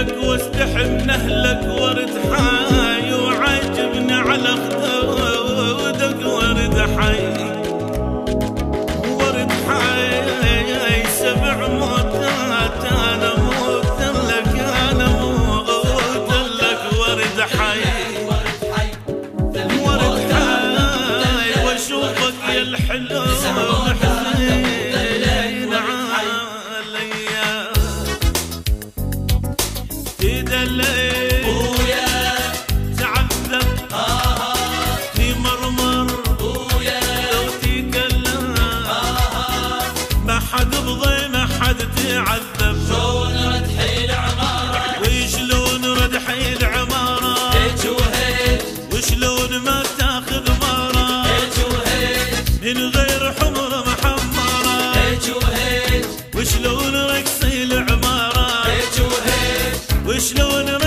عندك واستحم نهلك وارد حالك حد تعذب شلون ردحي العمارة وشلون رد حي العمارة هيج وهيج وشلون ما تاخذ مارة؟ هيج وهيج من غير حمر محمرة. هيج وهيج وشلون رقصي العمارة؟ هيج وهيج وشلون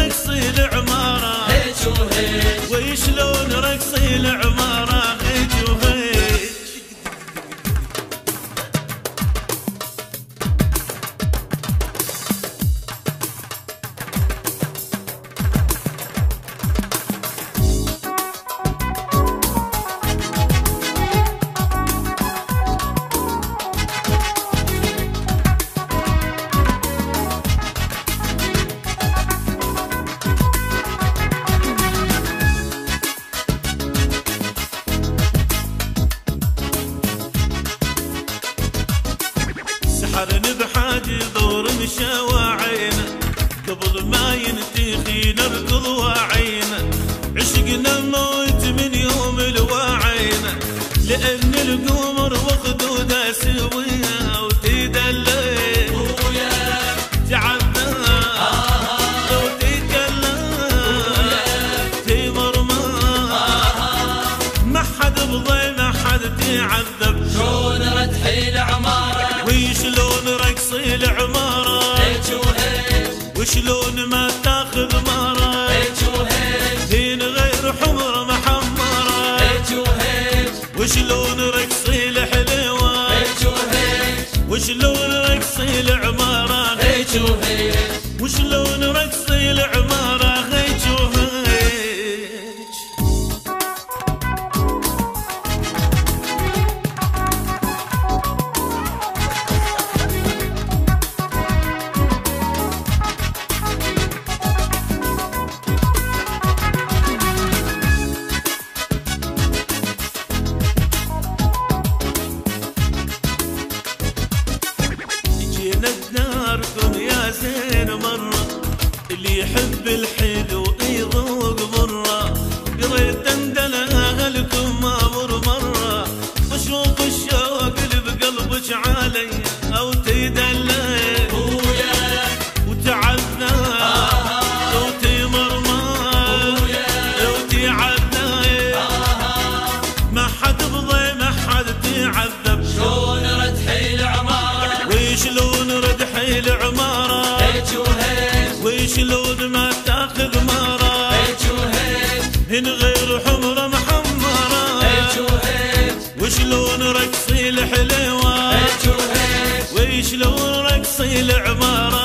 سحرني بحاجة دور مشاوعينا قبل ما ينتهي نركض واعينا عشقنا موت من يوم الواعينا لأن القمر وخدوده سوية وتدلي بويا وشلون ما تاخذ وهيج دين غير حمر محمرة. هيج وهيج وشلون رقصي الحلوة هيج وهيج وشلون رقصي العمارة هيج وهيج وشلون رقصي العمارة جينا بداركم يا زين مرة اللي يحب الحلو يذوق مرة ونرد حيل عمارة؟ ويشلود ما تاخذ مرة هن غير حمرة محمرة؟ وشلون رقصي الحلوة ويشلون رقصي العمارة؟